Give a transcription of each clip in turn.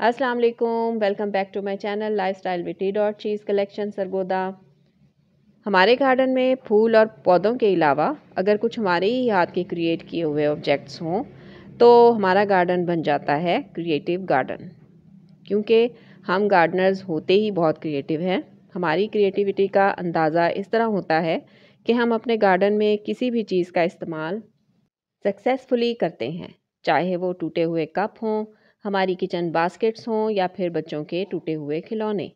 अस्सलाम वालेकुम welcome back to my channel lifestyle witty dot cheese collection Sargodha. हमारे garden में फूल और पौधों के अलावा अगर कुछ हमारे ही हाथ के क्रिएट किए हुए ऑब्जेक्ट्स हों तो हमारा गार्डन बन जाता है क्रिएटिव गार्डन क्योंकि हम गार्डनर्स होते ही बहुत क्रिएटिव हैं। हमारी क्रिएटिविटी का अंदाज़ा इस तरह होता है कि हम अपने गार्डन में किसी भी चीज़ का इस्तेमाल सक्सेसफुली करते हैं, चाहे वो टूटे हुए कप हों हमारी किचन बास्केट्स हों या फिर बच्चों के टूटे हुए खिलौने।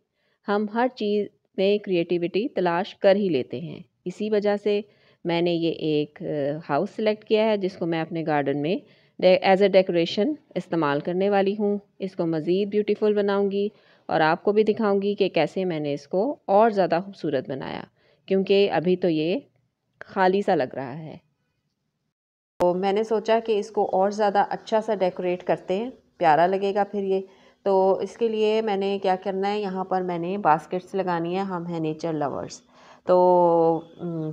हम हर चीज़ में क्रिएटिविटी तलाश कर ही लेते हैं। इसी वजह से मैंने ये एक हाउस सेलेक्ट किया है, जिसको मैं अपने गार्डन में एज अ डेकोरेशन इस्तेमाल करने वाली हूँ। इसको मज़ीद ब्यूटीफुल बनाऊँगी और आपको भी दिखाऊँगी कि कैसे मैंने इसको और ज़्यादा खूबसूरत बनाया, क्योंकि अभी तो ये खाली सा लग रहा है। तो मैंने सोचा कि इसको और ज़्यादा अच्छा सा डेकोरेट करते हैं। प्यारा लगेगा फिर ये। तो इसके लिए मैंने क्या करना है, यहाँ पर मैंने बास्केट्स लगानी है, हम हैं नेचर लवर्स तो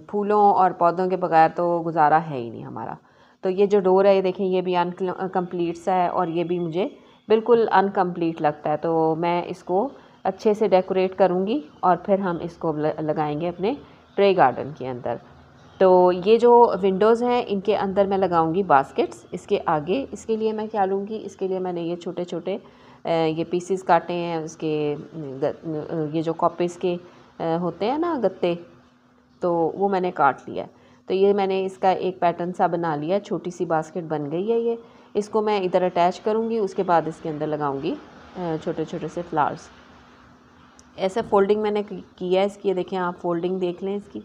फूलों और पौधों के बगैर तो गुजारा है ही नहीं हमारा। तो ये जो डोर है, ये देखें, ये भी अनकम्प्लीट सा है और ये भी मुझे बिल्कुल अनकम्प्लीट लगता है। तो मैं इसको अच्छे से डेकोरेट करूँगी और फिर हम इसको लगाएँगे अपने ट्रे गार्डन के अंदर। तो ये जो विंडोज़ हैं, इनके अंदर मैं लगाऊँगी बास्केट्स इसके आगे, इसके लिए मैं क्या लूँगी? इसके लिए मैंने ये छोटे छोटे ये पीसीस काटे हैं, उसके ये जो कॉपीज़ के होते हैं ना, गत्ते तो वो मैंने काट लिया। तो ये मैंने इसका एक पैटर्न सा बना लिया छोटी सी बास्केट बन गई है ये। इसको मैं इधर अटैच करूँगी, उसके बाद इसके अंदर लगाऊँगी छोटे छोटे से फ्लावर्स ऐसे फोल्डिंग मैंने किया है इसकी देखें आप फोल्डिंग देख लें इसकी।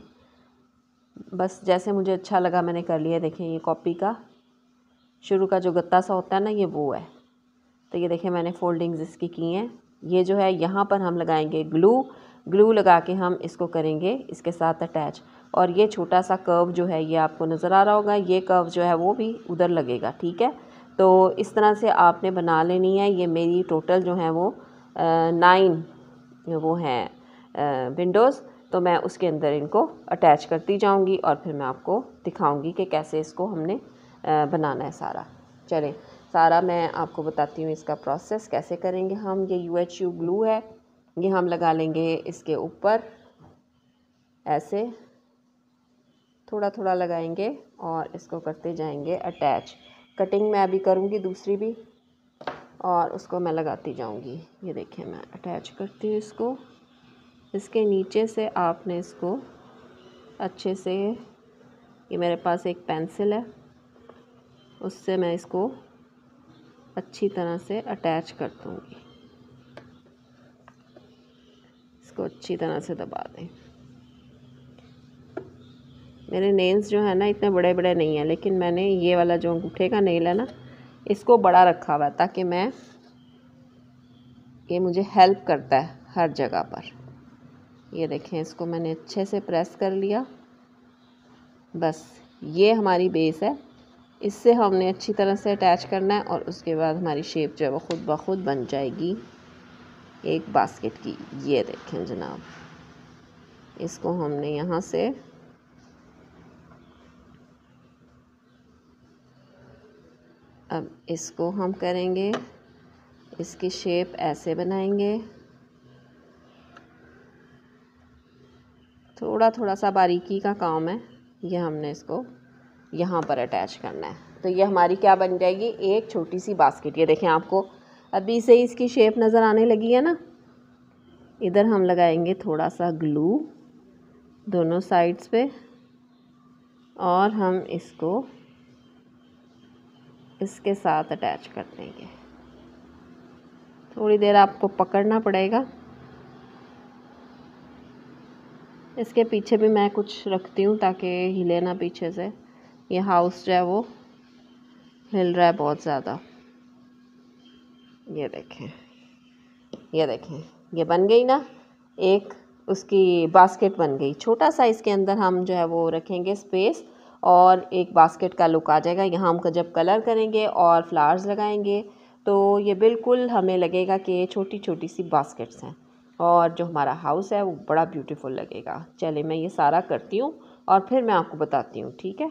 बस जैसे मुझे अच्छा लगा मैंने कर लिया, देखें ये कॉपी का। शुरू का जो गत्ता सा होता है ना, ये वो है। तो ये देखें मैंने फोल्डिंग्स इसकी की हैं। ये जो है, यहाँ पर हम लगाएँगे ग्लू ग्लू लगा के हम इसको करेंगे, इसके साथ अटैच और ये छोटा सा कर्व जो है, ये आपको नज़र आ रहा होगा, ये कर्व जो है वो भी उधर लगेगा, ठीक है? तो इस तरह से आपने बना लेनी है। ये मेरी टोटल जो है वो नाइन वो हैं विंडोज़ तो मैं उसके अंदर इनको अटैच करती जाऊँगी और फिर मैं आपको दिखाऊँगी कि कैसे इसको हमने बनाना है सारा। चलें, सारा मैं आपको बताती हूँ इसका प्रोसेस कैसे करेंगे हम। ये यू एच यू ग्लू है, ये हम लगा लेंगे इसके ऊपर। ऐसे थोड़ा थोड़ा लगाएँगे और इसको करते जाएँगे अटैच कटिंग मैं अभी करूँगी दूसरी भी और उसको मैं लगाती जाऊँगी। ये देखिए मैं अटैच करती हूँ इसको। इसके नीचे से आपने इसको अच्छे से, ये मेरे पास एक पेंसिल है, उससे मैं इसको अच्छी तरह से अटैच कर दूँगी। इसको अच्छी तरह से दबा दें। मेरे नेल्स जो है ना, इतने बड़े बड़े नहीं हैं, लेकिन मैंने ये वाला जो अंगूठे का नेल है ना, इसको बड़ा रखा हुआ है, ताकि मैं, ये मुझे हेल्प करता है हर जगह पर। ये देखें, इसको मैंने अच्छे से प्रेस कर लिया। बस, ये हमारी बेस है। इससे हमने अच्छी तरह से अटैच करना है और उसके बाद हमारी शेप जो है वो ख़ुद ब खुद बन जाएगी। एक बास्केट की। ये देखें जनाब। इसको हमने यहाँ से अब इसको हम करेंगे। इसकी शेप ऐसे बनाएँगे। थोड़ा थोड़ा सा बारीकी का काम है। ये हमने इसको यहाँ पर अटैच करना है। तो ये हमारी क्या बन जाएगी? एक छोटी सी बास्केट ये देखें आपको, अभी से इसकी शेप नज़र आने लगी है ना? इधर हम लगाएँगे थोड़ा सा ग्लू दोनों साइड्स पे और हम इसको इसके साथ अटैच कर देंगे। थोड़ी देर आपको पकड़ना पड़ेगा। इसके पीछे भी मैं कुछ रखती हूँ ताकि हिले ना पीछे से। ये हाउस जो है वो हिल रहा है बहुत ज़्यादा। ये देखें ये देखें, ये बन गई ना, एक उसकी बास्केट बन गई। छोटा सा इसके अंदर हम जो है वो रखेंगे स्पेस और एक बास्केट का लुक आ जाएगा। यहाँ हम जब कलर करेंगे और फ्लावर्स लगाएँगे तो ये बिल्कुल हमें लगेगा कि छोटी छोटी सी बास्केट्स हैं। और जो हमारा हाउस है, वो बड़ा ब्यूटीफुल लगेगा। चले मैं ये सारा करती हूँ और फिर मैं आपको बताती हूँ, ठीक है?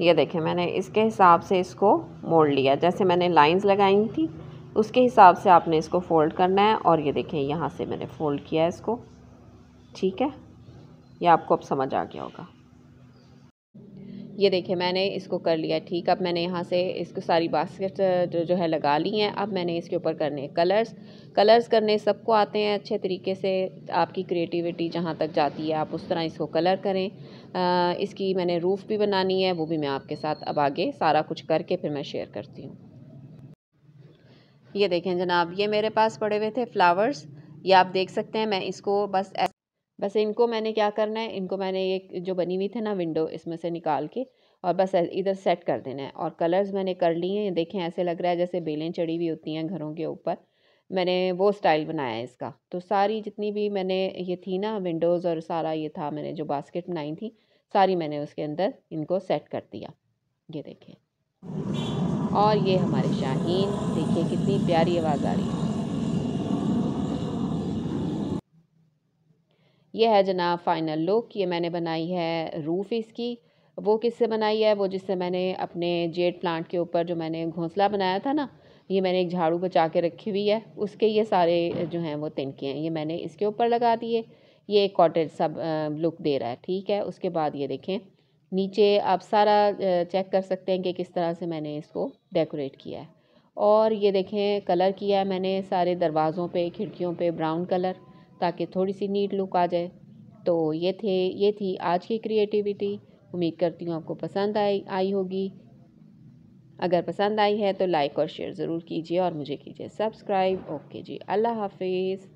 ये देखें, मैंने इसके हिसाब से इसको मोड़ लिया। जैसे मैंने लाइंस लगाई थी, उसके हिसाब से आपने इसको फ़ोल्ड करना है और ये देखें, यहाँ से मैंने फ़ोल्ड किया है इसको। ठीक है? ये आपको अब समझ आ गया होगा। ये देखिए मैंने इसको कर लिया ठीक। अब मैंने यहाँ से इसको सारी बास्केट जो जो है लगा ली हैं। अब मैंने इसके ऊपर करने कलर्स। कलर्स करने सबको आते हैं अच्छे तरीके से। आपकी क्रिएटिविटी जहाँ तक जाती है आप उस तरह इसको कलर करें। आ, इसकी मैंने रूफ़ भी बनानी है वो भी मैं आपके साथ अब आगे सारा कुछ करके फिर मैं शेयर करती हूँ। ये देखें जनाब ये मेरे पास पड़े हुए थे फ्लावर्स। ये आप देख सकते हैं मैं इसको बस बस इनको मैंने क्या करना है, इनको मैंने ये जो बनी हुई थी ना विंडो इसमें से निकाल के और बस इधर सेट कर देना है। और कलर्स मैंने कर लिए हैं, देखें ऐसे लग रहा है जैसे बेलें चढ़ी हुई होती हैं घरों के ऊपर। मैंने वो स्टाइल बनाया है इसका। तो सारी जितनी भी मैंने ये थी ना विंडोज़ और सारा ये था मैंने जो बास्केट बनाई थी, सारी मैंने उसके अंदर इनको सेट कर दिया। ये देखें। और ये हमारे शाहीन, देखिए कितनी प्यारी आवाज़ आ रही है। ये है जनाब फ़ाइनल लुक ये मैंने बनाई है रूफ़ इसकी। वो किससे बनाई है? वो जिससे मैंने अपने जेड प्लांट के ऊपर जो मैंने घोंसला बनाया था ना, ये मैंने एक झाड़ू बचा के रखी हुई है। उसके ये सारे जो हैं वो तिनके हैं, ये मैंने इसके ऊपर लगा दिए। ये एक कॉटेज सब लुक दे रहा है, ठीक है? उसके बाद ये देखें, नीचे आप सारा चेक कर सकते हैं कि किस तरह से मैंने इसको डेकोरेट किया है। और ये देखें कलर किया है मैंने सारे दरवाज़ों पे, खिड़कियों पे ब्राउन कलर ताकि थोड़ी सी नीट लुक आ जाए। तो ये थे, ये थी आज की क्रिएटिविटी उम्मीद करती हूँ आपको पसंद आई आई होगी। अगर पसंद आई है तो लाइक और शेयर ज़रूर कीजिए और मुझे कीजिए सब्सक्राइब ओके जी, अल्लाह हाफिज़।